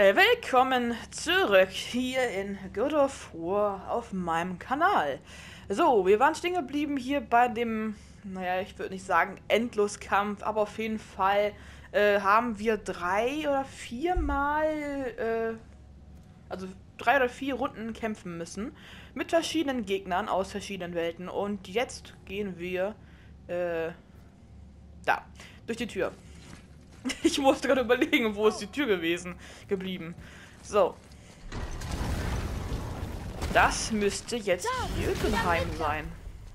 Äh, willkommen zurück hier in God of War auf meinem Kanal. So, wir waren stehen geblieben hier bei dem, naja, ich würde nicht sagen Endloskampf, aber auf jeden Fall äh, haben wir drei oder viermal, äh, also drei oder vier Runden kämpfen müssen mit verschiedenen Gegnern aus verschiedenen Welten. Und jetzt gehen wir, äh, da, durch die Tür. Ich musste gerade überlegen, wo ist die Tür gewesen, geblieben. So. Das müsste jetzt Jötunheim sein.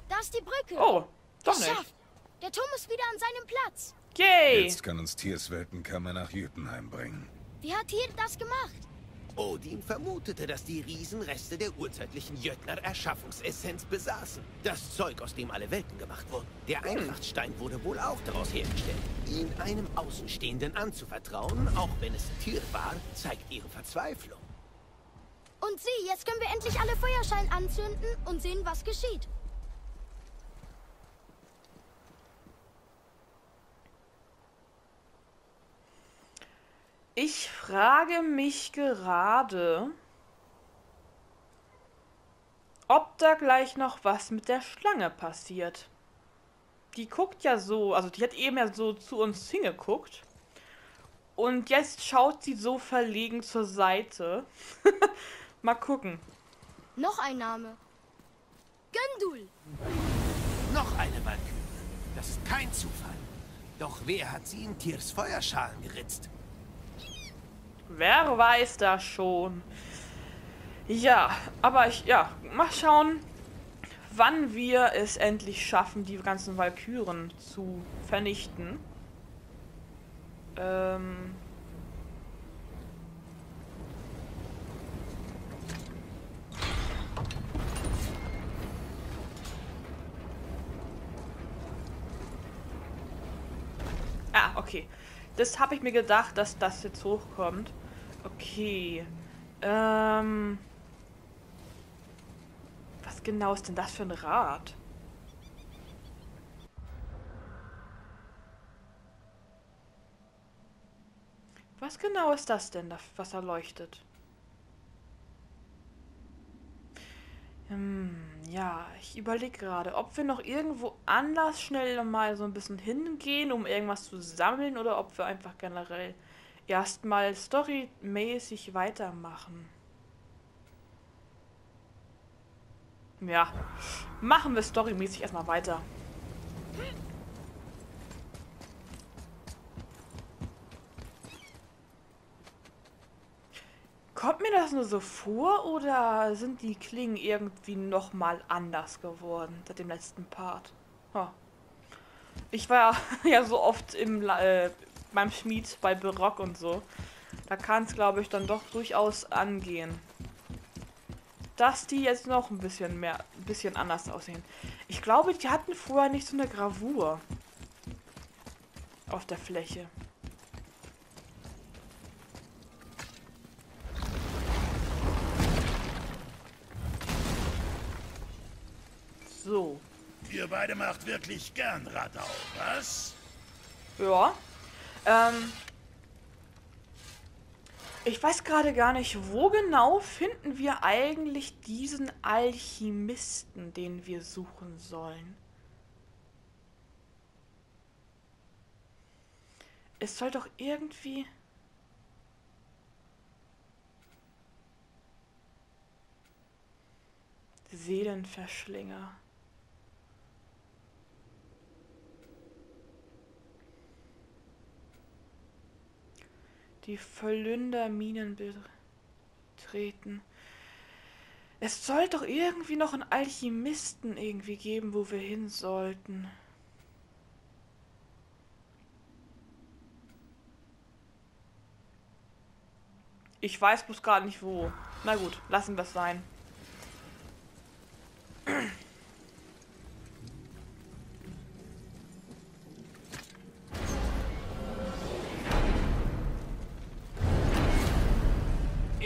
Da ist die Brücke. Oh, doch nicht. Geschafft. Der Turm ist wieder an seinem Platz. Yay! Jetzt kann uns Tiers Weltenkammer nach Jütenheim bringen. Wie hat Tyr das gemacht? Odin vermutete, dass die Riesen Reste der urzeitlichen Jötner Erschaffungsessenz besaßen. Das Zeug, aus dem alle Welten gemacht wurden. Der Eintrachtstein wurde wohl auch daraus hergestellt. Ihn einem Außenstehenden anzuvertrauen, auch wenn es Tyr war, zeigt ihre Verzweiflung. Und sieh, jetzt können wir endlich alle Feuerschein anzünden und sehen, was geschieht. Ich frage mich gerade, ob da gleich noch was mit der Schlange passiert. Die guckt ja so, also die hat eben ja so zu uns hingeguckt. Und jetzt schaut sie so verlegen zur Seite. Mal gucken. Noch ein Name. Göndul. Noch eine Walküre. Das ist kein Zufall. Doch wer hat sie in Tiers Feuerschalen geritzt? Wer weiß das schon. Ja, aber ich, ja, mal schauen, wann wir es endlich schaffen, die ganzen Walküren zu vernichten. Ähm. Ah, okay. Das habe ich mir gedacht, dass das jetzt hochkommt. Okay. Ähm. Was genau ist denn das für ein Rad? Was genau ist das denn, was er leuchtet? Hm, ja, ich überlege gerade, ob wir noch irgendwo anders schnell mal so ein bisschen hingehen, um irgendwas zu sammeln, oder ob wir einfach generell erstmal storymäßig weitermachen. Ja, machen wir storymäßig erstmal weiter. Kommt mir das nur so vor oder sind die Klingen irgendwie nochmal anders geworden seit dem letzten Part? Oh. Ich war ja so oft im, äh, beim Schmied bei Barock und so. Da kann es, glaube ich, dann doch durchaus angehen. Dass die jetzt noch ein bisschen mehr, ein bisschen anders aussehen. Ich glaube, die hatten vorher nicht so eine Gravur auf der Fläche. So. Ihr beide macht wirklich gern Radau, was? Ja. Ähm. Ich weiß gerade gar nicht, wo genau finden wir eigentlich diesen Alchemisten, den wir suchen sollen. Es soll doch irgendwie... Seelenverschlinger. Die Verlünderminen betreten. Es soll doch irgendwie noch einen Alchemisten irgendwie geben, wo wir hin sollten. Ich weiß bloß gar nicht wo. Na gut, lassen wir es sein.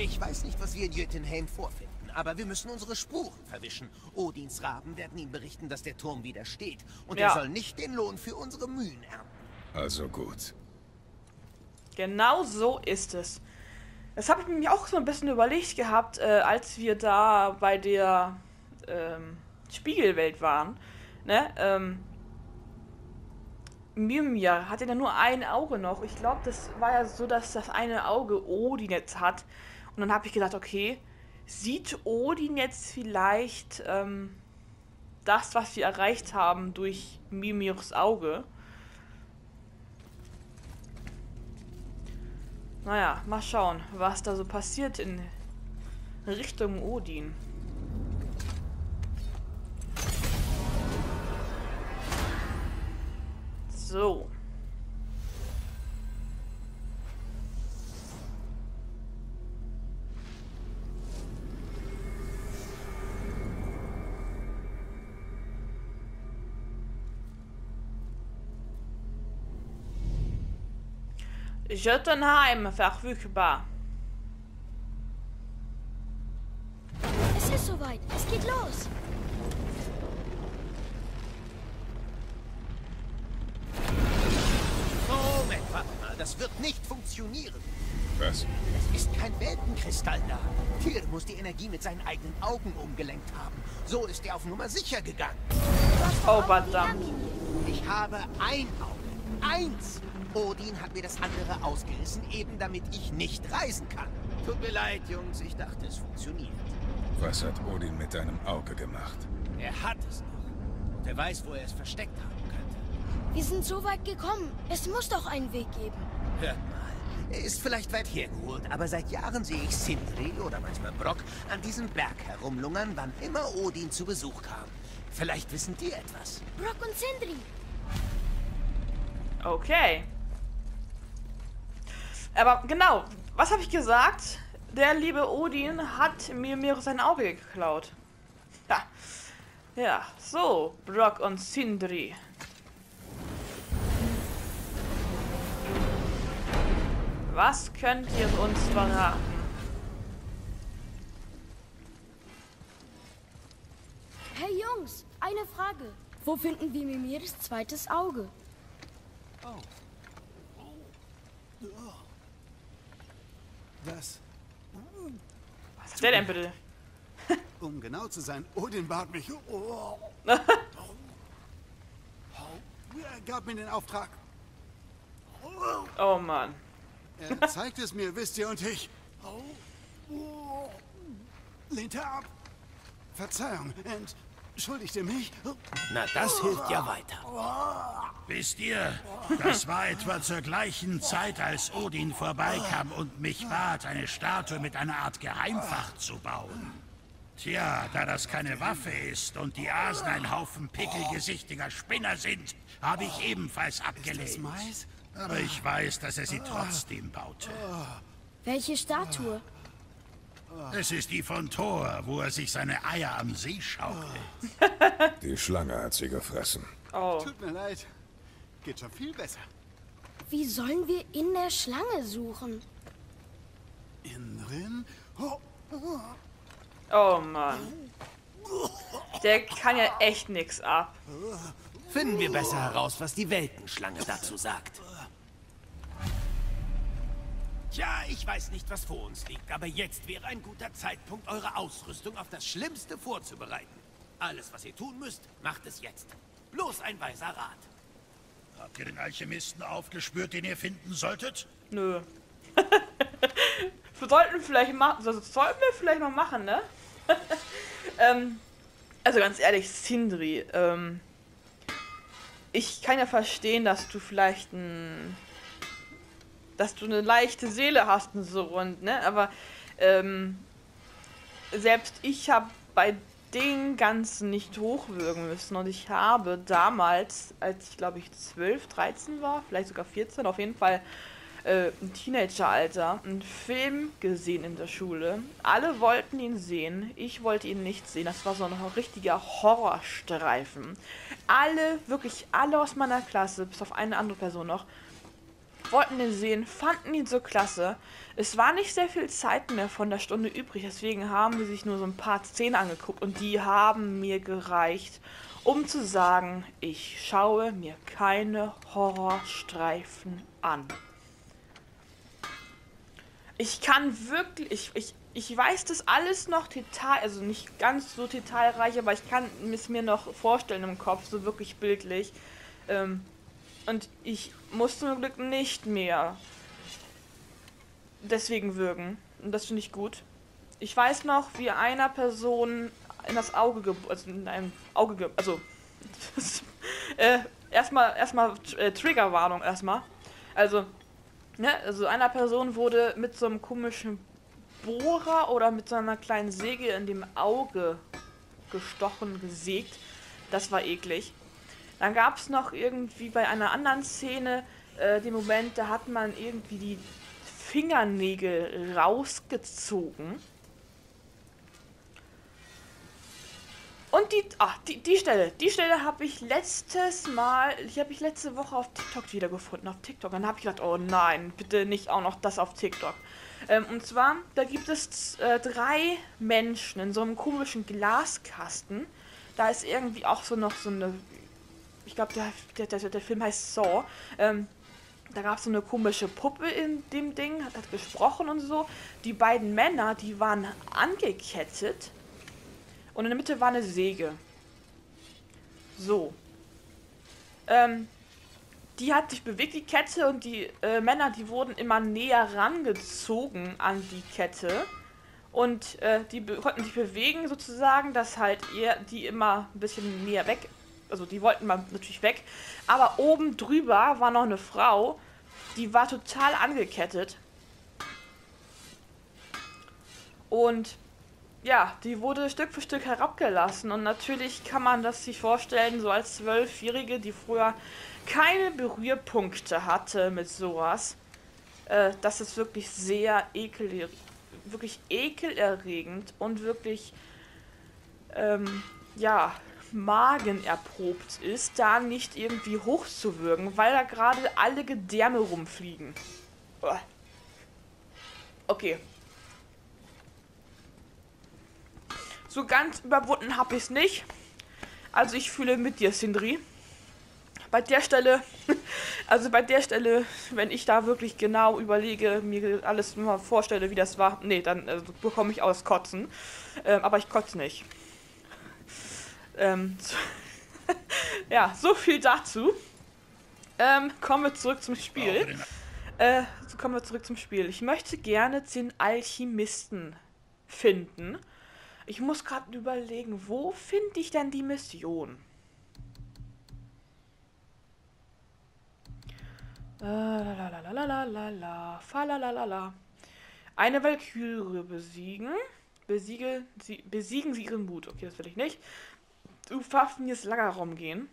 Ich weiß nicht, was wir in Jötunheim vorfinden, aber wir müssen unsere Spuren verwischen. Odins Raben werden ihm berichten, dass der Turm wieder steht. Und Ja. er soll nicht den Lohn für unsere Mühen ernten. Also gut. Genau so ist es. Das habe ich mir auch so ein bisschen überlegt gehabt, äh, als wir da bei der ähm, Spiegelwelt waren. Ne? Ähm, Mimir hatte ja nur ein Auge noch. Ich glaube, das war ja so, dass das eine Auge Odin jetzt hat. Und dann habe ich gedacht, okay, sieht Odin jetzt vielleicht ähm, das, was wir erreicht haben durch Mimirs Auge? Naja, mal schauen, was da so passiert in Richtung Odin. So. Jotunheim verfügbar. Es ist soweit. Es geht los. Moment, warte mal. Das wird nicht funktionieren. Was? Es ist kein Weltenkristall da. Tyr muss die Energie mit seinen eigenen Augen umgelenkt haben. So ist er auf Nummer sicher gegangen. Oh, verdammt. Ich habe ein Auge. Eins. Odin hat mir das andere ausgerissen, eben damit ich nicht reisen kann. Tut mir leid, Jungs. Ich dachte, es funktioniert. Was hat Odin mit deinem Auge gemacht? Er hat es noch. Und er weiß, wo er es versteckt haben könnte. Wir sind so weit gekommen. Es muss doch einen Weg geben. Hört mal. Er ist vielleicht weit hergeholt, aber seit Jahren sehe ich Sindri oder manchmal Brock an diesem Berg herumlungern, wann immer Odin zu Besuch kam. Vielleicht wissen die etwas. Brock und Sindri. Okay. Aber genau, was habe ich gesagt? Der liebe Odin hat mir, mir sein Auge geklaut. Ja. Ja, so, Brock und Sindri. Was könnt ihr uns verraten? Hey Jungs, eine Frage. Wo finden wir Mimirs zweites Auge? Was? Was ist der denn bitte? Um genau zu sein, Odin bat mich. Oh, er gab mir den Auftrag. Oh Mann. Er zeigt es mir, wisst ihr, und ich. Lehnte ab. Verzeihung, entschuldigte mich. Na, das hilft ja weiter. Wisst ihr, das war etwa zur gleichen Zeit, als Odin vorbeikam und mich bat, eine Statue mit einer Art Geheimfach zu bauen. Tja, da das keine Waffe ist und die Asen ein Haufen pickelgesichtiger Spinner sind, habe ich ebenfalls Das abgelehnt. Mais? Aber ich weiß, dass er sie trotzdem baute. Welche Statue? Es ist die von Thor, wo er sich seine Eier am See schaukelt. Die Schlange hat sie gefressen. Oh. Tut mir leid. Geht schon viel besser. Wie sollen wir in der Schlange suchen? Innen drin? Oh, oh. Oh Mann. Der kann ja echt nix ab. Finden wir besser heraus, was die Weltenschlange dazu sagt. Tja, ich weiß nicht, was vor uns liegt, aber jetzt wäre ein guter Zeitpunkt, eure Ausrüstung auf das Schlimmste vorzubereiten. Alles, was ihr tun müsst, macht es jetzt. Bloß ein weiser Rat. Habt ihr den Alchemisten aufgespürt, den ihr finden solltet? Nö. wir sollten vielleicht machen, also sollten wir vielleicht mal machen, ne? ähm, also ganz ehrlich, Sindri, ähm, ich kann ja verstehen, dass du vielleicht ein, dass du eine leichte Seele hast und so und, ne? Aber ähm, selbst ich habe bei den Ganzen nicht hochwürgen müssen und ich habe damals, als ich glaube ich 12, 13 war, vielleicht sogar 14, auf jeden Fall äh, im Teenageralter, einen Film gesehen in der Schule. Alle wollten ihn sehen, ich wollte ihn nicht sehen. Das war so ein richtiger Horrorstreifen. Alle, wirklich alle aus meiner Klasse, bis auf eine andere Person noch, wollten ihn sehen, fanden ihn so klasse. Es war nicht sehr viel Zeit mehr von der Stunde übrig, deswegen haben sie sich nur so ein paar Szenen angeguckt und die haben mir gereicht, um zu sagen, ich schaue mir keine Horrorstreifen an. ich kann wirklich, ich, ich, ich weiß das alles noch detail, also nicht ganz so detailreich, aber ich kann es mir noch vorstellen im Kopf, so wirklich bildlich. Ähm, und ich muss zum Glück nicht mehr deswegen würgen. Und das finde ich gut. Ich weiß noch, wie einer Person in das Auge, also in einem Auge, also äh, erstmal erstmal äh, Triggerwarnung erstmal. Also ne, also einer Person wurde mit so einem komischen Bohrer oder mit so einer kleinen Säge in dem Auge gestochen, gesägt. Das war eklig. Dann gab es noch irgendwie bei einer anderen Szene äh, den Moment, da hat man irgendwie die Fingernägel rausgezogen. Und die, ach, die, die Stelle, die Stelle habe ich letztes Mal, die habe ich letzte Woche auf TikTok wiedergefunden, auf TikTok. Dann habe ich gedacht, oh nein, bitte nicht auch noch das auf TikTok. Ähm, und zwar, da gibt es äh, drei Menschen in so einem komischen Glaskasten. Da ist irgendwie auch so noch so eine, ich glaube, der, der, der, der Film heißt Saw. Ähm, da gab es so eine komische Puppe in dem Ding, hat, hat gesprochen und so. Die beiden Männer, die waren angekettet und in der Mitte war eine Säge. So. Ähm, die hat sich bewegt, die Kette, und die äh, Männer, die wurden immer näher rangezogen an die Kette. Und äh, die konnten sich bewegen sozusagen, dass halt ihr die immer ein bisschen näher weg, also die wollten mal natürlich weg. Aber oben drüber war noch eine Frau, die war total angekettet. Und ja, die wurde Stück für Stück herabgelassen. Und natürlich kann man das sich vorstellen, so als Zwölfjährige, die früher keine Berührpunkte hatte mit sowas. Äh, das ist wirklich sehr ekel, wirklich ekelerregend und wirklich, ähm, ja, magenerprobt ist, da nicht irgendwie hochzuwürgen, weil da gerade alle Gedärme rumfliegen. Okay, So ganz überwunden habe ich es nicht. Also ich fühle mit dir, Sindri. Bei der Stelle, also bei der Stelle, wenn ich da wirklich genau überlege, mir alles mal vorstelle, wie das war, nee, dann also, bekomme ich aus Kotzen. Ähm, aber ich kotze nicht. Ähm, so ja, so viel dazu. Ähm, kommen wir zurück zum Spiel. Äh, so kommen wir zurück zum Spiel. Ich möchte gerne den Alchemisten finden. Ich muss gerade überlegen, wo finde ich denn die Mission? Lalalala. Eine Valkyrie besiegen. Besiege, sie, besiegen sie ihren Mut. Okay, das will ich nicht. Zu Fafnir's Lagerraum gehen.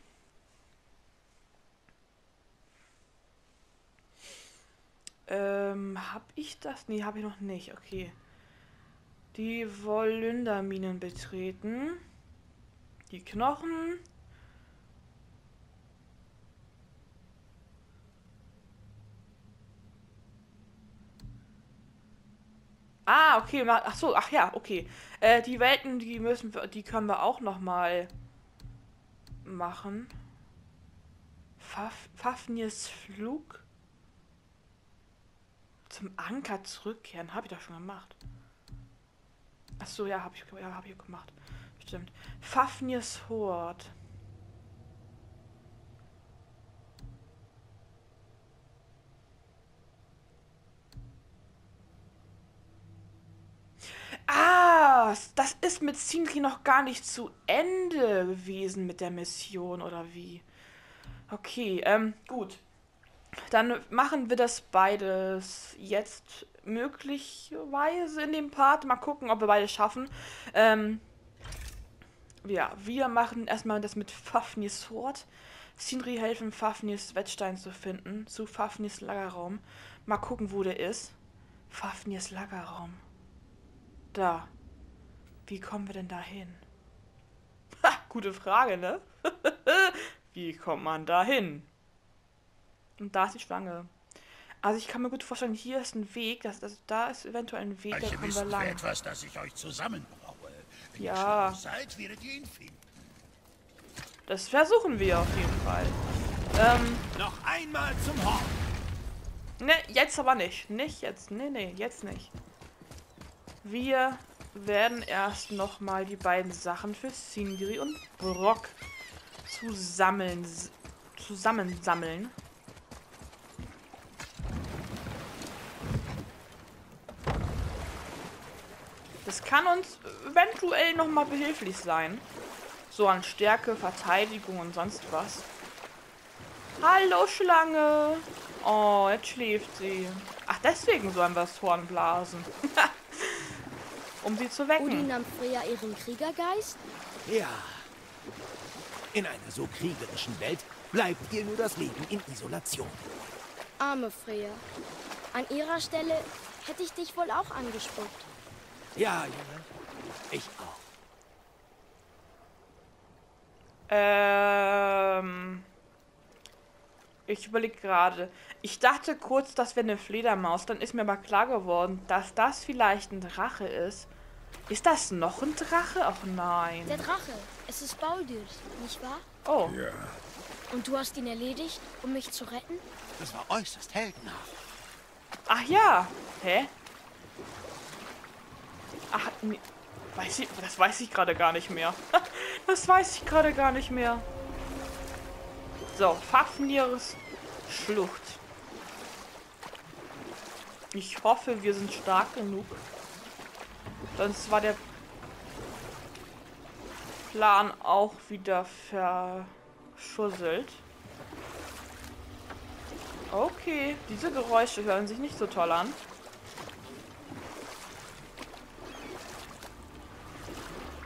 Ähm, hab ich das? Nee, habe ich noch nicht. Okay die Volunderminen betreten. Die Knochen. Ah, okay. Ach so, ach ja, okay. Äh, die Welten, die müssen wir, die können wir auch noch mal machen. Faf Fafnirs Flug zum Anker zurückkehren, habe ich doch schon gemacht. Ach so, ja, habe ich, ja, hab ich gemacht. Stimmt. Fafnirs Hort. Ah, das ist mit Sindri noch gar nicht zu Ende gewesen mit der Mission, oder wie? Okay, ähm, gut. Dann machen wir das beides jetzt möglicherweise in dem Part. Mal gucken, ob wir beide schaffen. Ähm, ja, wir machen erstmal das mit Fafnis Sword. Sindri helfen, Fafnis Wettstein zu finden. Zu Fafnis Lagerraum. Mal gucken, wo der ist. Fafnis Lagerraum. Da. Wie kommen wir denn da hin? Ha, gute Frage, ne? Wie kommt man da hin? Und da ist die Schlange. Also ich kann mir gut vorstellen, hier ist ein Weg, das, das, da ist eventuell ein Weg, da kommen wir lang. etwas, das ich euch zusammenbraue. Wenn ja. ihr seid, werdet ihr ihn finden. Das versuchen wir auf jeden Fall. Ähm, Noch einmal zum Horn. Ne, jetzt aber nicht. Nicht jetzt. Ne, ne, jetzt nicht. Wir werden erst noch mal die beiden Sachen für Sindri und Brock zusammen zusammensammeln. Das kann uns eventuell noch mal behilflich sein. So an Stärke, Verteidigung und sonst was. Hallo Schlange. Oh, jetzt schläft sie. Ach, deswegen sollen wir das Horn blasen. um sie zu wecken. Odin nahm Freya ihren Kriegergeist? Ja. In einer so kriegerischen Welt bleibt ihr nur das Leben in Isolation. Arme Freya. An ihrer Stelle hätte ich dich wohl auch angespuckt. Ja, Junge. Ich auch. Ähm. Ich überlege gerade. Ich dachte kurz, das wäre eine Fledermaus. Dann ist mir aber klar geworden, dass das vielleicht ein Drache ist. Ist das noch ein Drache? Ach nein. Der Drache. Es ist Baldur, nicht wahr? Oh. Ja, Und du hast ihn erledigt, um mich zu retten? Das war äußerst heldenhaft. Ach ja. Hä? Ach, nee. Weiß ich, das weiß ich gerade gar nicht mehr. das weiß ich gerade gar nicht mehr. So, Fafnirs Schlucht. Ich hoffe, wir sind stark genug. Sonst war der Plan auch wieder verschusselt. Okay, diese Geräusche hören sich nicht so toll an.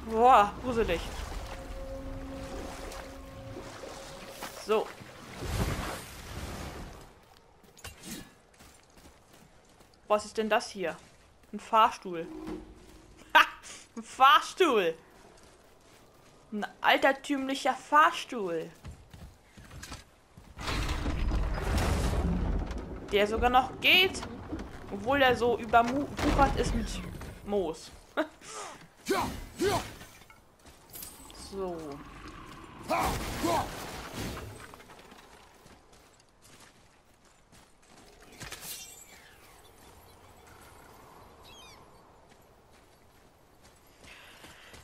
Boah, gruselig. So. Was ist denn das hier? Ein Fahrstuhl. Ein Fahrstuhl. Ein altertümlicher Fahrstuhl. Der sogar noch geht. Obwohl er so überwuchert ist mit Moos. so.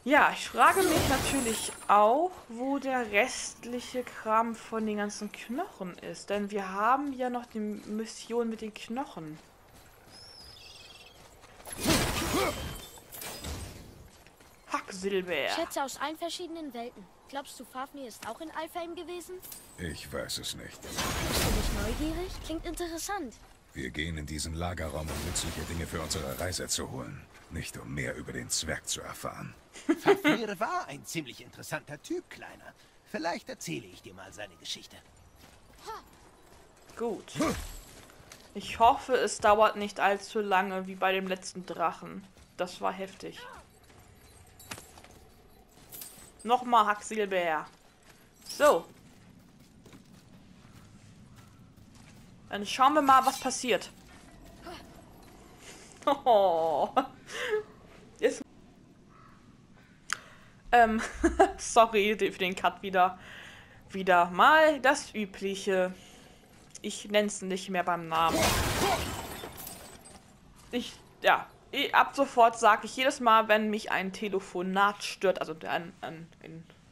Ja, ich frage mich natürlich auch, wo der restliche Kram von den ganzen Knochen ist. Denn wir haben ja noch die Mission mit den Knochen. Hacksilber. Schätze aus allen verschiedenen Welten. Glaubst du, Fafnir ist auch in Alfheim gewesen? ich weiß es nicht. Bist du nicht neugierig? Klingt interessant. Wir gehen in diesen Lagerraum, um nützliche Dinge für unsere Reise zu holen. Nicht um mehr über den Zwerg zu erfahren. Fafnir war ein ziemlich interessanter Typ, Kleiner. Vielleicht erzähle ich dir mal seine Geschichte. Gut. Ich hoffe, es dauert nicht allzu lange wie bei dem letzten Drachen. Das war heftig. Nochmal Hacksilber. So. Dann schauen wir mal, was passiert. Oh. Jetzt. Ähm, sorry für den Cut wieder. Wieder mal das übliche. Ich nenne es nicht mehr beim Namen. Ich, ja, ab sofort sage ich jedes Mal, wenn mich ein Telefonat stört, also ein, ein,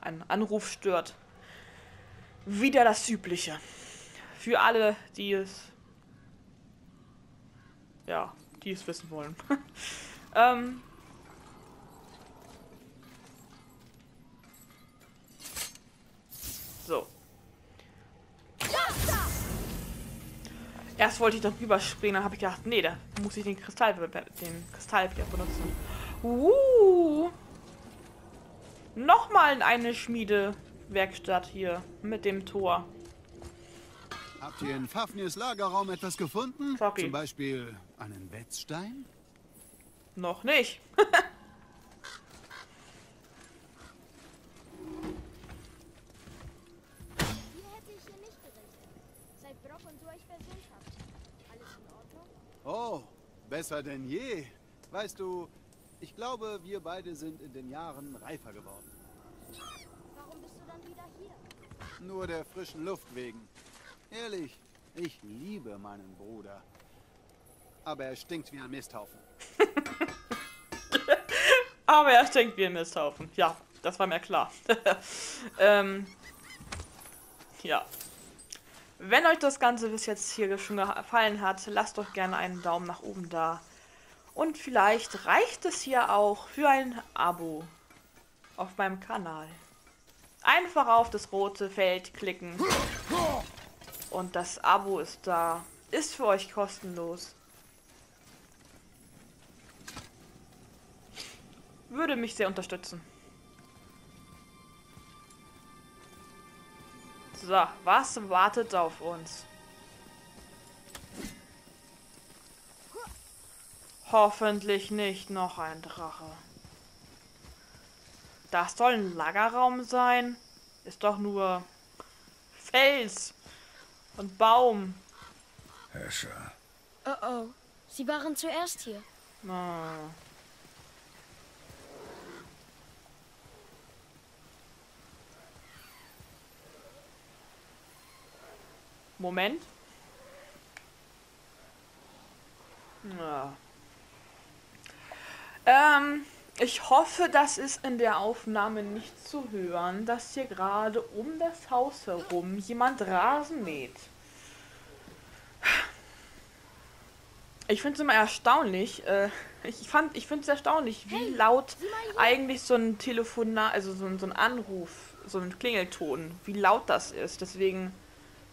ein Anruf stört, wieder das Übliche. Für alle, die es, ja, die es wissen wollen. ähm, so. Erst wollte ich doch überspringen, dann habe ich gedacht, nee, da muss ich den Kristall, den Kristall wieder benutzen. Uh. Nochmal eine Schmiedewerkstatt hier mit dem Tor. Habt ihr in Fafnirs Lagerraum etwas gefunden? Sorry. Zum Beispiel einen Wetzstein? Noch nicht. Hier hätte ich hier nicht gerechnet. Seit Brock und du euch versöhnt habt. Alles in Ordnung? Oh, besser denn je. Weißt du, ich glaube, wir beide sind in den Jahren reifer geworden. Warum bist du dann wieder hier? Nur der frischen Luft wegen. Ehrlich, Ich liebe meinen Bruder. Aber er stinkt wie ein Misthaufen. Aber er stinkt wie ein Misthaufen. Ja, das war mir klar. ähm, ja. Wenn euch das Ganze bis jetzt hier schon gefallen hat, lasst doch gerne einen Daumen nach oben da. Und vielleicht reicht es hier auch für ein Abo auf meinem Kanal. Einfach auf das rote Feld klicken. Und das Abo ist da. Ist für euch kostenlos. Würde mich sehr unterstützen. So, was wartet auf uns? Hoffentlich nicht noch ein Drache. Das soll ein Lagerraum sein? Ist doch nur Fels und Baum. Herrscher. Oh oh, Sie waren zuerst hier. Ah. Moment. Ja. Ähm, ich hoffe, das ist in der Aufnahme nicht zu hören, dass hier gerade um das Haus herum jemand Rasen mäht. Ich finde es immer erstaunlich. Äh, ich fand, ich finde es erstaunlich, wie laut eigentlich so ein Telefonat, also so ein, so ein Anruf, so ein Klingelton, wie laut das ist. Deswegen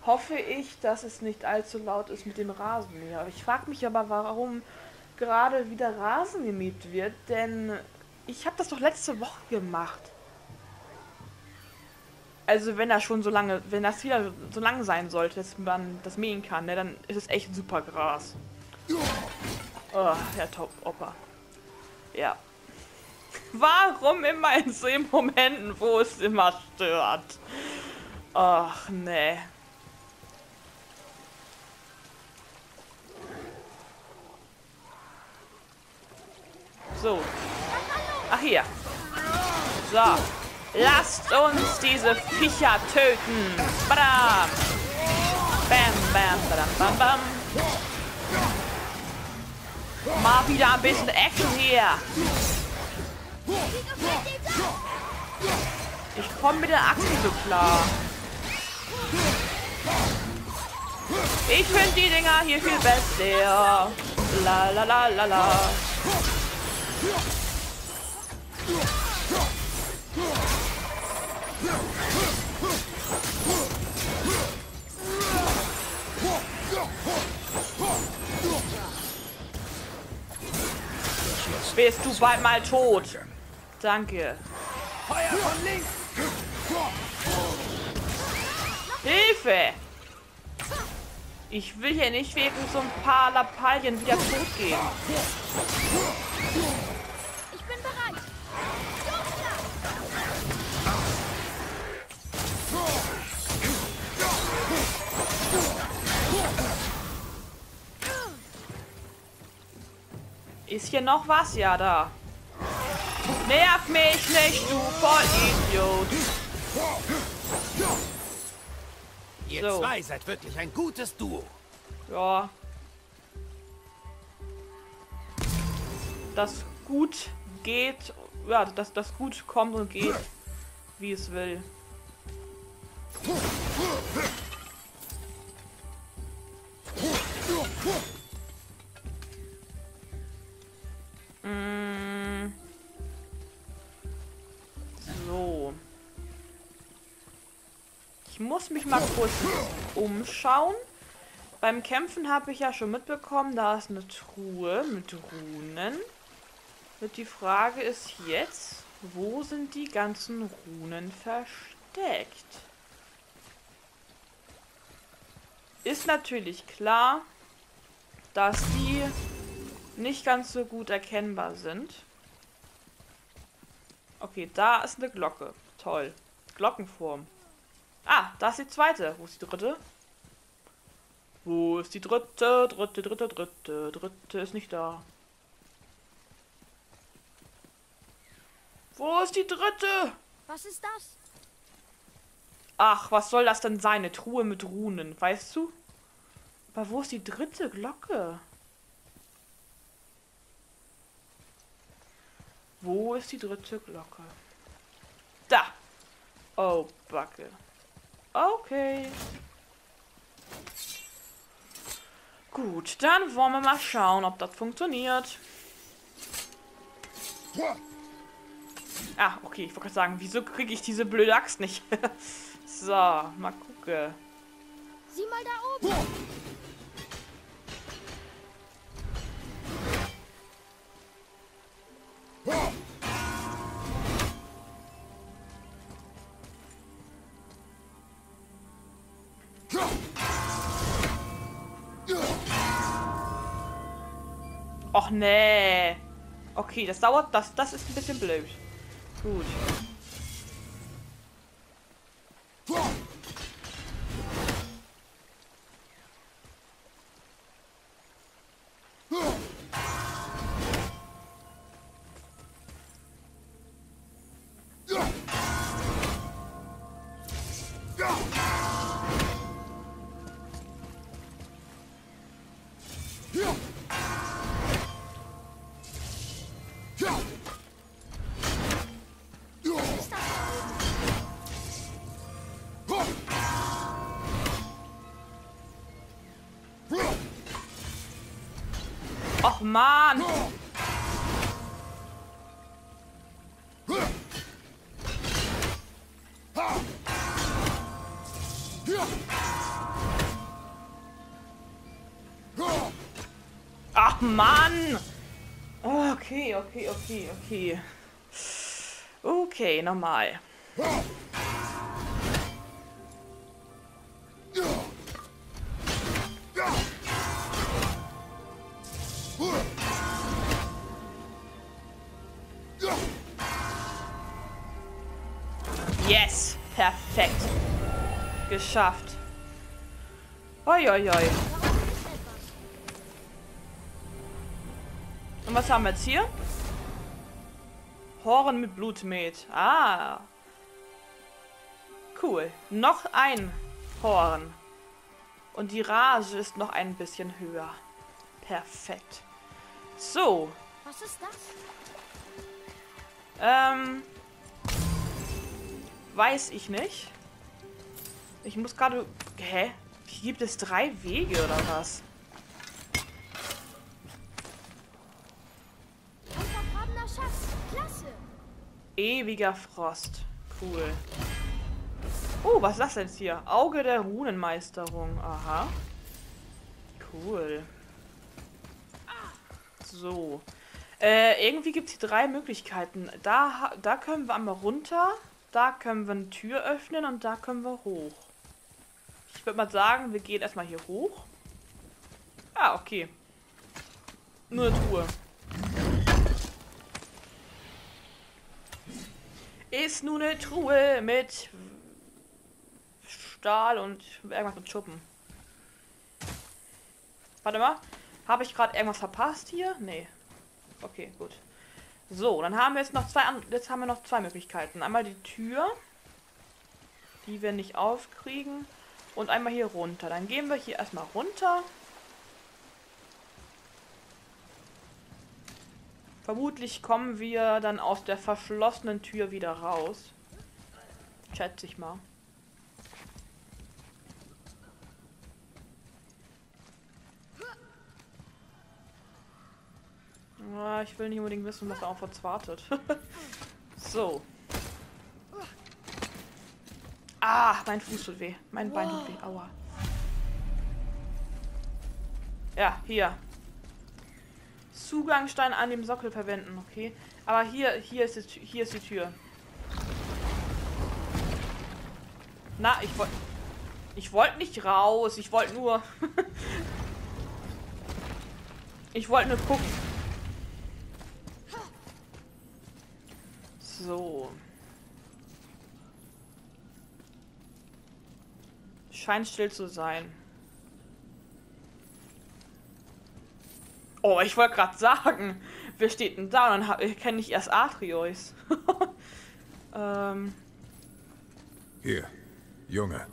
hoffe ich, dass es nicht allzu laut ist mit dem Rasenmäher. Ich frage mich aber, warum gerade wieder Rasen gemäht wird, denn ich habe das doch letzte Woche gemacht. Also wenn das schon so lange, wenn das wieder so lang sein sollte, dass man das mähen kann, ne, dann ist es echt super Gras. Oh, ja, top, Opa. Ja. Warum immer in so Momenten, wo es immer stört? Ach, nee. So. Ach, hier. So. Lasst uns diese Viecher töten. Badam. Bam, bam, bam, bam. Mal wieder ein bisschen Action hier. Ich komme mit der Axt so klar. Ich finde die Dinger hier viel besser. La la la la la. Bist du bald mal tot? Danke. Feuer von links! Hilfe! Ich will hier nicht wegen so ein paar Lappalien wieder tot Ist hier noch was? Ja, da. Nerv mich nicht, du Vollidiot. Ihr So. zwei seid wirklich ein gutes Duo. Ja. Das gut geht. Ja, dass das gut kommt und geht, wie es will. Mm. So. Ich muss mich mal kurz umschauen. Beim Kämpfen habe ich ja schon mitbekommen, da ist eine Truhe mit Runen. Und die Frage ist jetzt, wo sind die ganzen Runen versteckt? Ist natürlich klar, dass die nicht ganz so gut erkennbar sind. Okay, da ist eine Glocke. Toll. Glockenform. Ah, da ist die zweite. Wo ist die dritte? Wo ist die dritte? Dritte, dritte, dritte. Dritte ist nicht da. Wo ist die dritte? Was ist das? Ach, was soll das denn sein? Eine Truhe mit Runen, weißt du? Aber wo ist die dritte Glocke? Wo ist die dritte Glocke? Da! Oh, Backe. Okay. Gut, dann wollen wir mal schauen, ob das funktioniert. Ah, okay, ich wollte gerade sagen, wieso kriege ich diese blöde Axt nicht? so, mal gucken. Sieh mal da oben. Och nee. Okay, das dauert, das, das ist ein bisschen blöd. Gut. Och man! Nochmal. Yes! Perfekt. Geschafft. Oi, oi, oi. Und was haben wir jetzt hier? Horen mit Blutmet. Ah. Cool. Noch ein Horn. Und die Rage ist noch ein bisschen höher. Perfekt. So. Was ist das? Ähm. Weiß ich nicht. Ich muss gerade... Hä? Hier gibt es drei Wege oder was? Ewiger Frost. Cool. Oh, was ist das denn hier? Auge der Runenmeisterung. Aha. Cool. So. Äh, irgendwie gibt es hier drei Möglichkeiten. Da, da können wir einmal runter, da können wir eine Tür öffnen und da können wir hoch. Ich würde mal sagen, wir gehen erstmal hier hoch. Ah, okay. Nur eine Truhe. Ist nur eine Truhe mit Stahl und irgendwas mit Schuppen. Warte mal. Habe ich gerade irgendwas verpasst hier? Nee. Okay, gut. So, dann haben wir jetzt noch zwei jetzt haben wir noch zwei Möglichkeiten. Einmal die Tür, die wir nicht aufkriegen und einmal hier runter. Dann gehen wir hier erstmal runter. Vermutlich kommen wir dann aus der verschlossenen Tür wieder raus. Schätze ich mal. Ah, ich will nicht unbedingt wissen, was da auf uns wartet. so. Ah, mein Fuß tut weh. Mein Bein tut weh. Aua. Ja, hier. Zugangsstein an dem Sockel verwenden, okay. Aber hier, hier ist die, hier ist die Tür. Na, ich wollte, ich wollte nicht raus. Ich wollte nur, ich wollte nur gucken. So. Scheint still zu sein. Oh, ich wollte gerade sagen, wer steht denn da? Und dann kenne ich erst Atreus. ähm. Hier, Junge.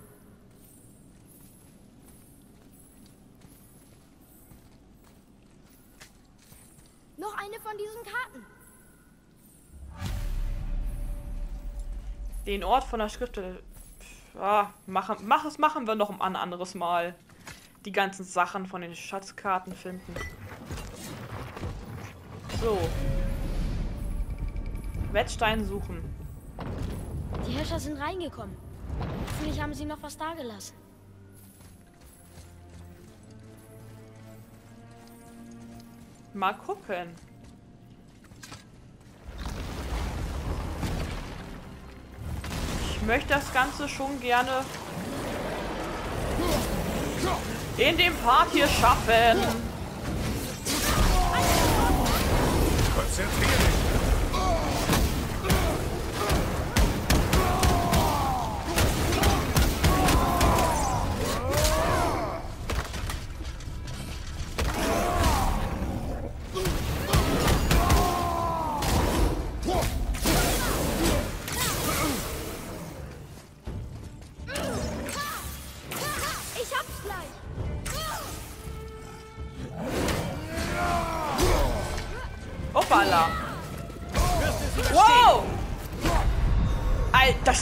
Noch eine von diesen Karten. Den Ort von der Schrift. Äh, ah, machen, mach, das machen wir noch ein anderes Mal. Die ganzen Sachen von den Schatzkarten finden. So. Wettstein suchen. Die Herrscher sind reingekommen. Hoffentlich haben sie noch was dagelassen. Mal gucken. Ich möchte das Ganze schon gerne in dem Part hier schaffen. Sentir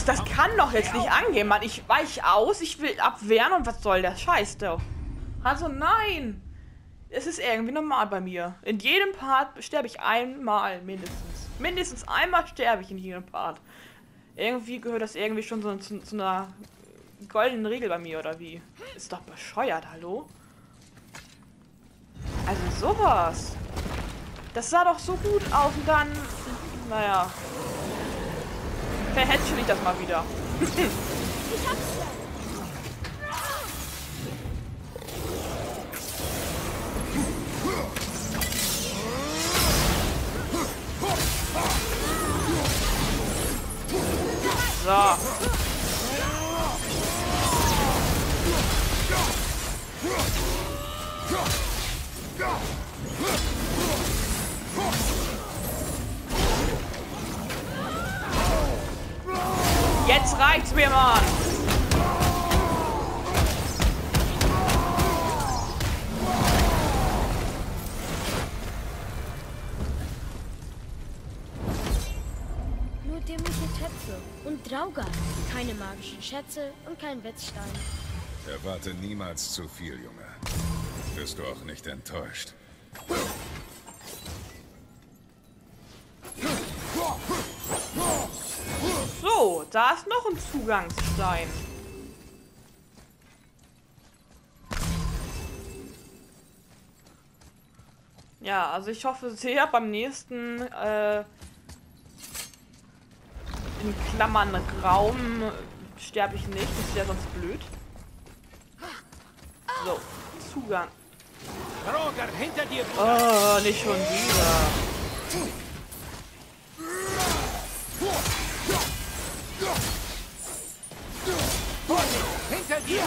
das, das kann doch jetzt nicht angehen, Mann. Ich weich aus, ich will abwehren und was soll der Scheiß doch? Also nein! Es ist irgendwie normal bei mir. In jedem Part sterbe ich einmal mindestens. Mindestens einmal sterbe ich in jedem Part. Irgendwie gehört das irgendwie schon so zu, zu einer goldenen Regel bei mir, oder wie? Ist doch bescheuert, hallo? Also sowas. Das sah doch so gut aus und dann... Naja. Verhätschel ich das mal wieder. Hab's Jetzt reicht's mir, Mann. Nur dämliche Töpfe und Draugar. Keine magischen Schätze und kein Wetzstein. Erwarte niemals zu viel, Junge. Bist du auch nicht enttäuscht? Da ist noch ein Zugangsstein. Ja, also ich hoffe sehr beim nächsten äh, in Klammern Raum sterbe ich nicht, das wäre sonst blöd. So, Zugang. Roger, hinter dir! Oh, nicht schon wieder. Sie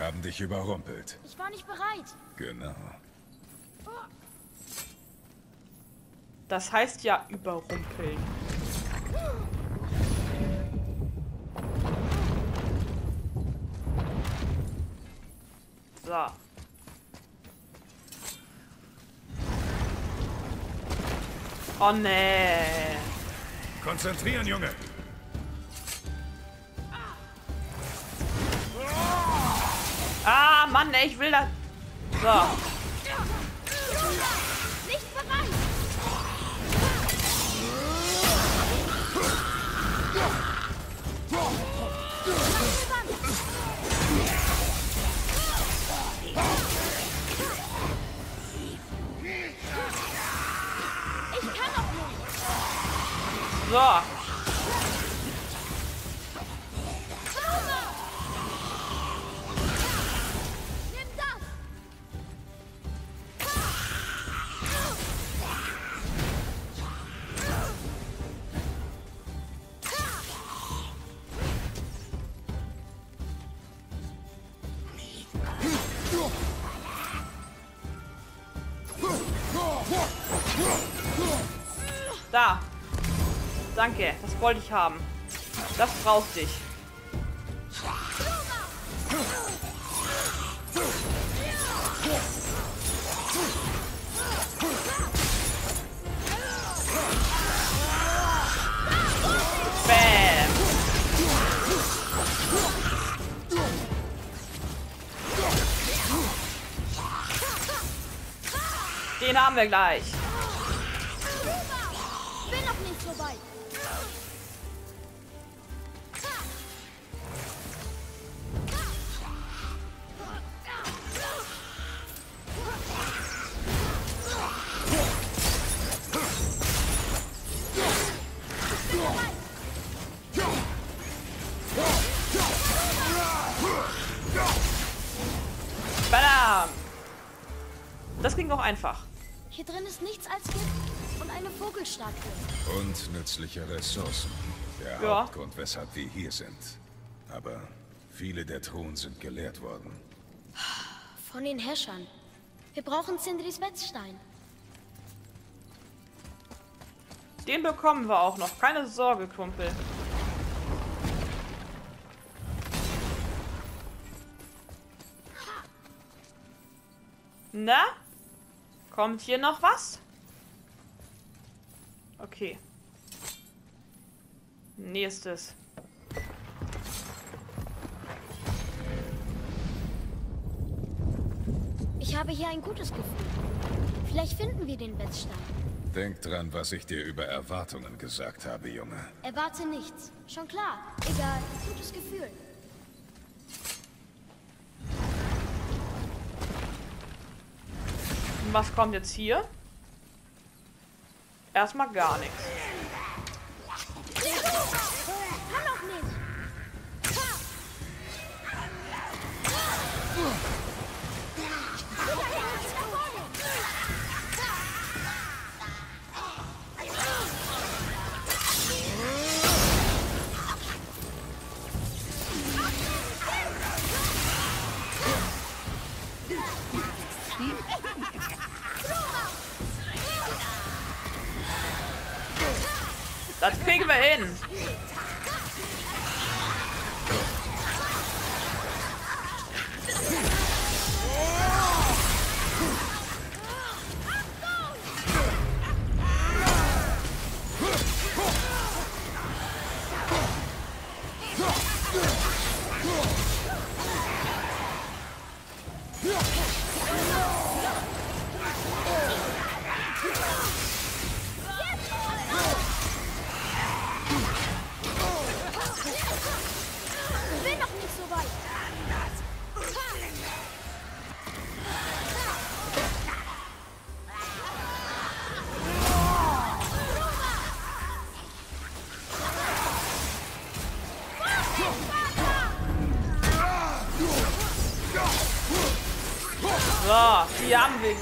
haben dich überrumpelt. Ich war nicht bereit. Genau. Das heißt ja überrumpeln. So. Oh nee. Konzentrieren, Junge! Ah, Mann, ey, ich will das. So. Nicht bereit. So. Wollte ich haben. Das braucht dich. Bam. Den haben wir gleich. Und nützliche Ressourcen. Der Ja. Hauptgrund, weshalb wir hier sind. Aber viele der Truhen sind geleert worden. Von den Häschern. Wir brauchen Sindris Wetzstein. Den bekommen wir auch noch. Keine Sorge, Kumpel. Na? Kommt hier noch was? Okay. Nächstes. Ich habe hier ein gutes Gefühl. Vielleicht finden wir den Wetzstein. Denk dran, was ich dir über Erwartungen gesagt habe, Junge. Erwarte nichts. Schon klar. Egal. Gutes Gefühl. Und was kommt jetzt hier? Erstmal gar nichts. Das kriegen wir hin. So,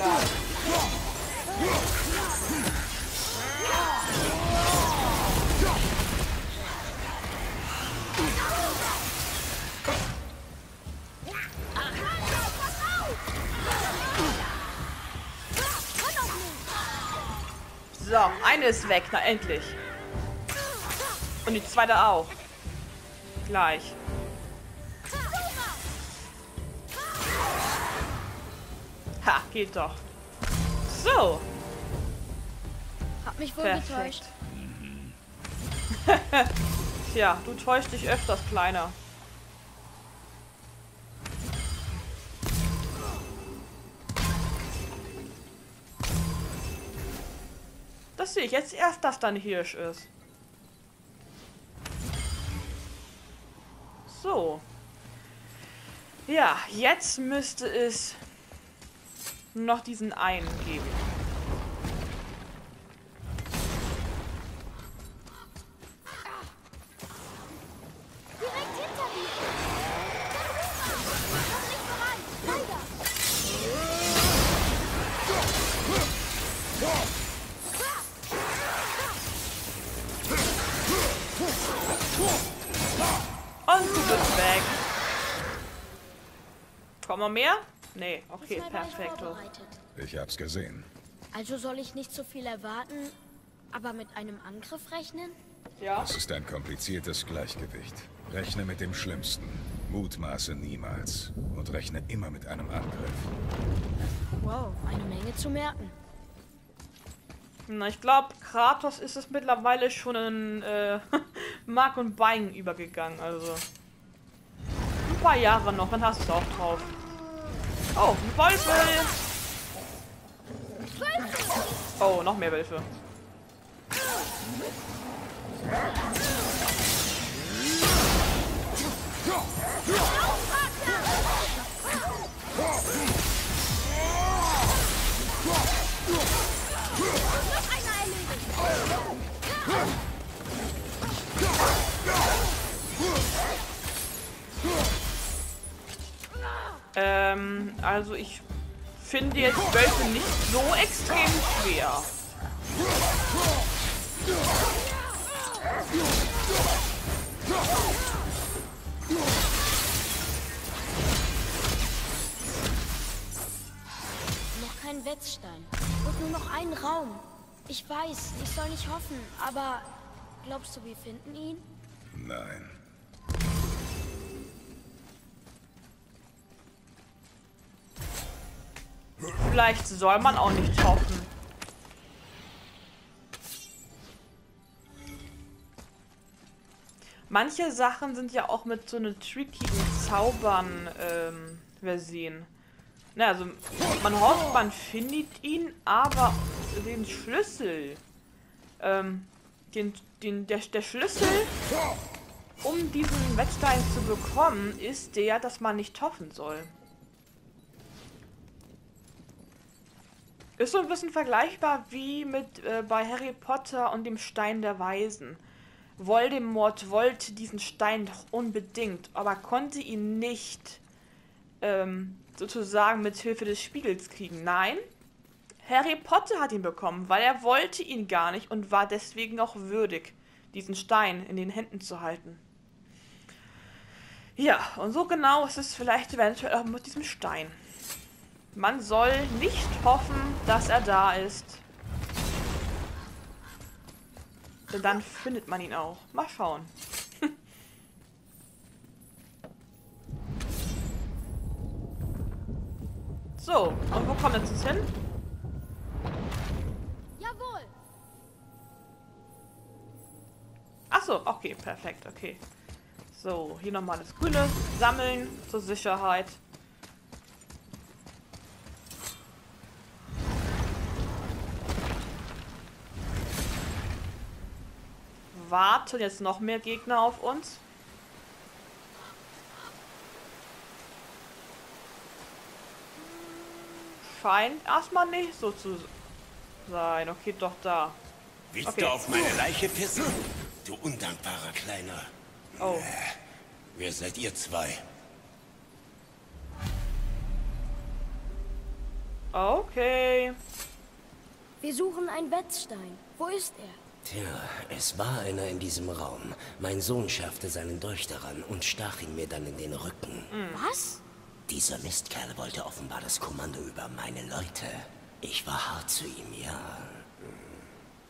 eine ist weg, na endlich. Und die zweite auch. Gleich. Geht doch. So, Hab mich wohl perfekt. getäuscht. Tja, du täuscht dich öfters, Kleiner. Das sehe ich jetzt erst, dass da ein Hirsch ist. So. Ja, jetzt müsste es noch diesen einen geben. Und du bist weg. Kommen noch mehr? Nee, okay, perfekt. Ich hab's gesehen. Also soll ich nicht so viel erwarten, aber mit einem Angriff rechnen? Ja. Das ist ein kompliziertes Gleichgewicht. Rechne mit dem Schlimmsten. Mutmaße niemals. Und rechne immer mit einem Angriff. Wow, eine Menge zu merken. Na, ich glaube, Kratos ist es mittlerweile schon in äh, Mark und Bein übergegangen. Also. Ein paar Jahre noch, dann hast du es auch drauf. Oh, ein! Oh, noch mehr Wölfe. Ähm, also ich finde jetzt Wölfe nicht so extrem schwer. Noch kein Wetzstein. Und nur noch ein Raum. Ich weiß, ich soll nicht hoffen, aber glaubst du, wir finden ihn? Nein. Vielleicht soll man auch nicht hoffen. Manche Sachen sind ja auch mit so einer trickigen Zaubern ähm, versehen. Na, also man hofft, man findet ihn, aber den Schlüssel, ähm, den, den, der, der Schlüssel, um diesen Wettstein zu bekommen, ist der, dass man nicht hoffen soll. Ist so ein bisschen vergleichbar wie mit äh, bei Harry Potter und dem Stein der Weisen. Voldemort wollte diesen Stein doch unbedingt, aber konnte ihn nicht ähm, sozusagen mit Hilfe des Spiegels kriegen. Nein, Harry Potter hat ihn bekommen, weil er wollte ihn gar nicht und war deswegen auch würdig, diesen Stein in den Händen zu halten. Ja, und so genau ist es vielleicht eventuell auch mit diesem Stein. Man soll nicht hoffen, dass er da ist. Denn dann findet man ihn auch. Mal schauen. so, und wo kommt er jetzt hin? Jawohl! Achso, okay, perfekt, okay. So, hier nochmal das Grüne sammeln zur Sicherheit. Warten jetzt noch mehr Gegner auf uns. Scheint erstmal nicht so zu sein. Okay, doch da. Willst Okay. du auf meine Leiche pissen? Du undankbarer Kleiner. Oh. Wer seid ihr zwei? Okay. Wir suchen einen Wetzstein. Wo ist er? Tja, es war einer in diesem Raum. Mein Sohn schärfte seinen Dolch daran und stach ihn mir dann in den Rücken. Was? Dieser Mistkerl wollte offenbar das Kommando über meine Leute. Ich war hart zu ihm, ja.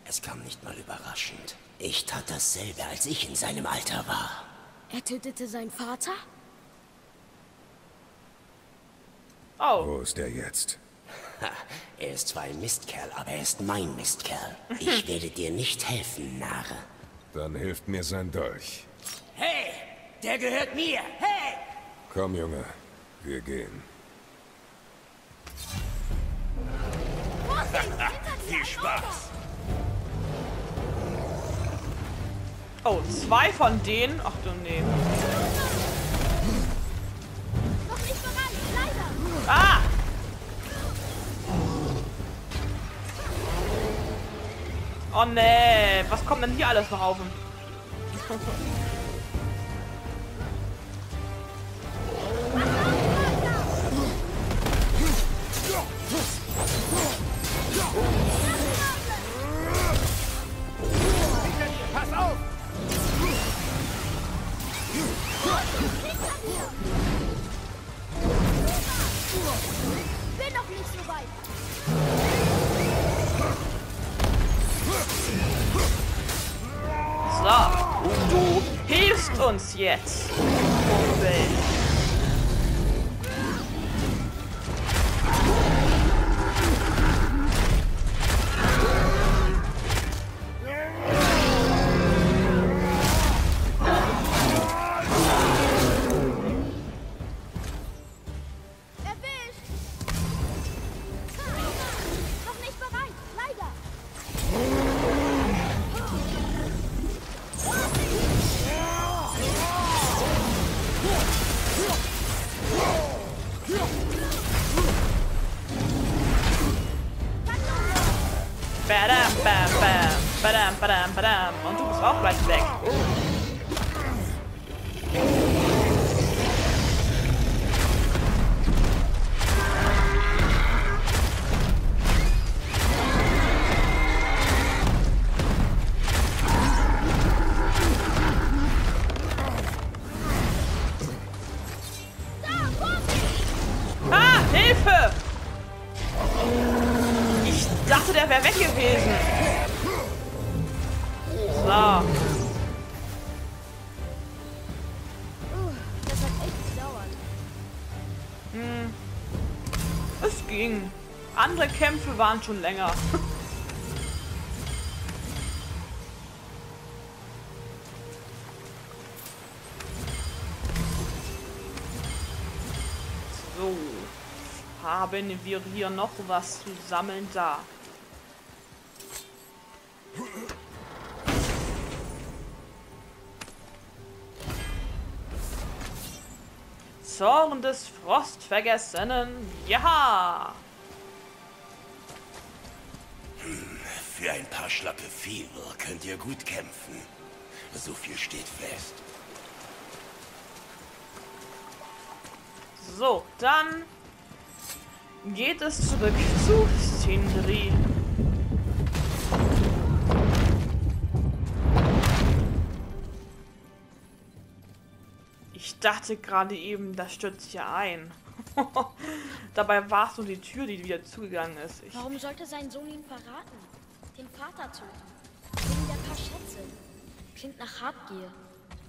Es kam nicht mal überraschend. Ich tat dasselbe, als ich in seinem Alter war. Er tötete seinen Vater? Oh. Wo ist er jetzt? Ha, er ist zwar ein Mistkerl, aber er ist mein Mistkerl. Ich werde dir nicht helfen, Narre. Dann hilft mir sein Dolch. Hey! Der gehört mir! Hey! Komm, Junge. Wir gehen. Viel Spaß! Oh, zwei von denen. Ach du nee. Noch nicht bereit, leider! Ah! Oh nee, was kommt denn hier alles noch auf! Bin noch nicht so weit! So, du hilfst uns jetzt, Kumpel. Kämpfe waren schon länger. So. Haben wir hier noch was zu sammeln da? Zorn des Frostvergessenen. Ja! Für ein paar schlappe Fieber könnt ihr gut kämpfen. So viel steht fest. So, dann geht es zurück zu Sindri. Ich dachte gerade eben, das stürzt hier ein. Dabei war es nur die Tür, die wieder zugegangen ist. Ich, Warum sollte sein Sohn ihn verraten? Den Vater töten? Wegen der paar Schätze. Klingt nach Habgier.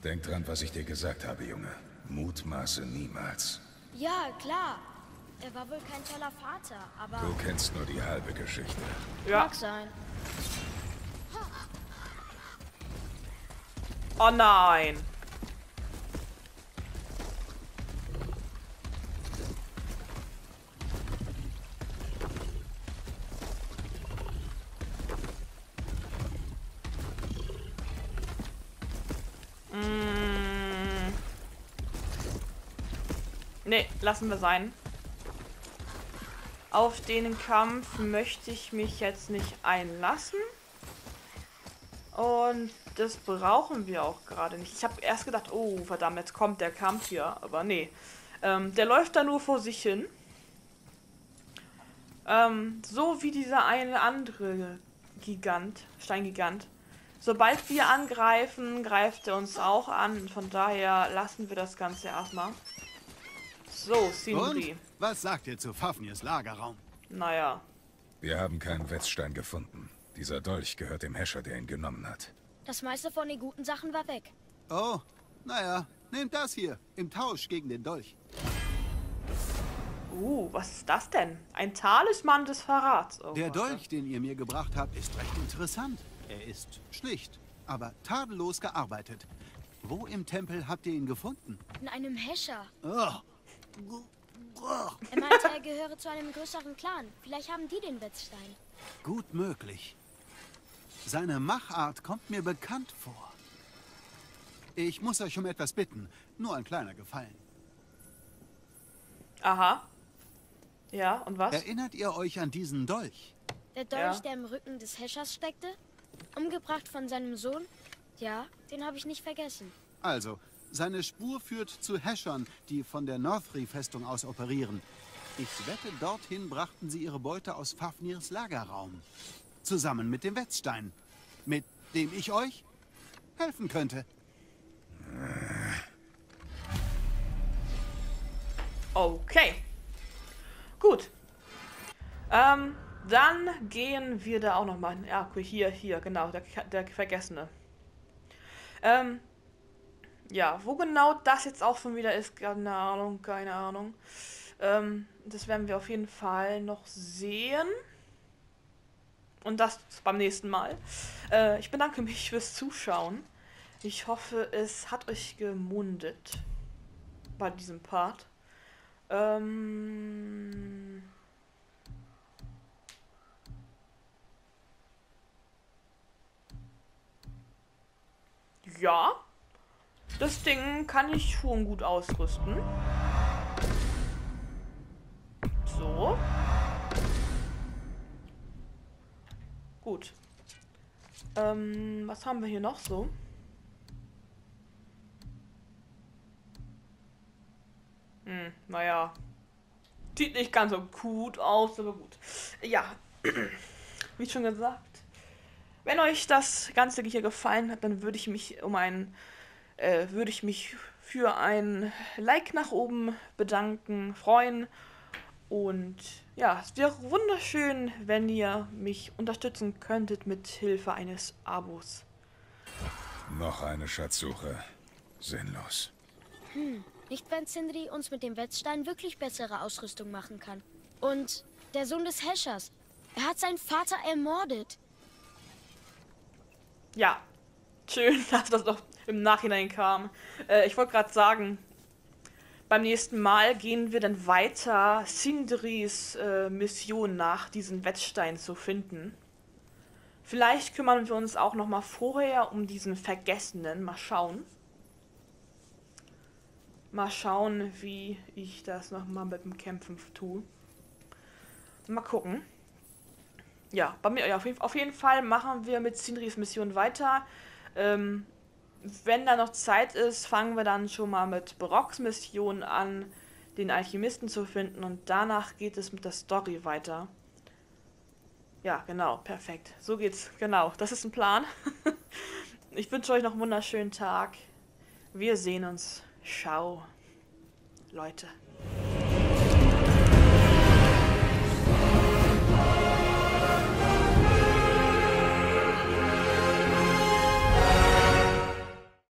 Denk dran, was ich dir gesagt habe, Junge. Mutmaße niemals. Ja, klar. Er war wohl kein toller Vater, aber Du kennst nur die halbe Geschichte. ja. mag sein. Oh nein. Lassen wir sein. Auf den Kampf möchte ich mich jetzt nicht einlassen. Und das brauchen wir auch gerade nicht. Ich habe erst gedacht, oh verdammt, jetzt kommt der Kampf hier. Aber nee. Ähm, der läuft da nur vor sich hin. Ähm, so wie dieser eine andere Gigant, Steingigant. Sobald wir angreifen, greift er uns auch an. Von daher lassen wir das Ganze erstmal. So, Sindri. Und? Was sagt ihr zu Fafnirs Lagerraum? Naja. Wir haben keinen Wetzstein gefunden. Dieser Dolch gehört dem Häscher, der ihn genommen hat. Das meiste von den guten Sachen war weg. Oh, naja, nehmt das hier. Im Tausch gegen den Dolch. Uh, was ist das denn? Ein Talisman des Verrats. Oh, Der. Dolch, den ihr mir gebracht habt, ist recht interessant. Er ist schlicht, aber tadellos gearbeitet. Wo im Tempel habt ihr ihn gefunden? In einem Häscher. Oh. Er meinte, er gehöre zu einem größeren Clan. Vielleicht haben die den Wetzstein. Gut möglich. Seine Machart kommt mir bekannt vor. Ich muss euch um etwas bitten. Nur ein kleiner Gefallen. Aha. Ja, und was? Erinnert ihr euch an diesen Dolch? Der Dolch, Ja. der im Rücken des Häschers steckte? Umgebracht von seinem Sohn? Ja, den habe ich nicht vergessen. Also, seine Spur führt zu Häschern, die von der Northry-Festung aus operieren. Ich wette, dorthin brachten sie ihre Beute aus Fafnirs Lagerraum. Zusammen mit dem Wetzstein. Mit dem ich euch helfen könnte. Okay. Gut. Ähm, dann gehen wir da auch nochmal. Ja, okay, hier, hier, genau, der, der Vergessene. Ähm, ja, wo genau das jetzt auch schon wieder ist, keine Ahnung, keine Ahnung. Ähm, das werden wir auf jeden Fall noch sehen. Und das beim nächsten Mal. Äh, ich bedanke mich fürs Zuschauen. Ich hoffe, es hat euch gemundet bei diesem Part. Ähm ja, das Ding kann ich schon gut ausrüsten. So. Gut. Ähm, was haben wir hier noch so? Hm, naja. Sieht nicht ganz so gut aus, aber gut. Ja, wie schon gesagt, wenn euch das Ganze hier gefallen hat, dann würde ich mich um ein, äh, würde ich mich für ein Like nach oben bedanken, freuen. Und ja, es wäre wunderschön, wenn ihr mich unterstützen könntet mit Hilfe eines Abos. Noch eine Schatzsuche. Sinnlos. Hm. Nicht, wenn Sindri uns mit dem Wetzstein wirklich bessere Ausrüstung machen kann. Und der Sohn des Häschers. Er hat seinen Vater ermordet. Ja, schön, dass das noch im Nachhinein kam. Äh, ich wollte gerade sagen, beim nächsten Mal gehen wir dann weiter, Sindris äh, Mission nach, diesen Wetzstein zu finden. Vielleicht kümmern wir uns auch noch mal vorher um diesen Vergessenen. Mal schauen. Mal schauen, wie ich das nochmal mit dem Kämpfen tue. Mal gucken. Ja, bei mir, ja, auf, jeden, Fall machen wir mit Sindris Mission weiter. Ähm, wenn da noch Zeit ist, fangen wir dann schon mal mit Brocks Mission an, den Alchemisten zu finden. Und danach geht es mit der Story weiter. Ja, genau, perfekt. So geht's, genau. Das ist ein Plan. ich wünsche euch noch einen wunderschönen Tag. Wir sehen uns. Ciao, Leute.